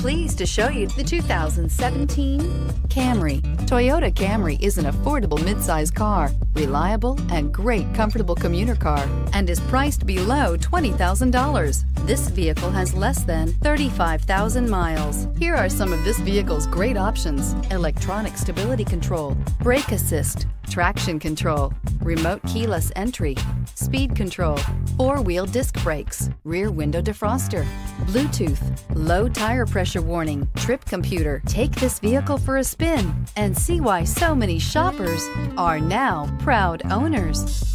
Pleased to show you the 2017 Camry. Toyota Camry is an affordable midsize car, reliable and great comfortable commuter car, and is priced below $20,000. This vehicle has less than 35,000 miles. Here are some of this vehicle's great options. Electronic stability control, brake assist, traction control, remote keyless entry, speed control, four-wheel disc brakes, rear window defroster, Bluetooth, low tire pressure warning, trip computer. Take this vehicle for a spin and see why so many shoppers are now proud owners.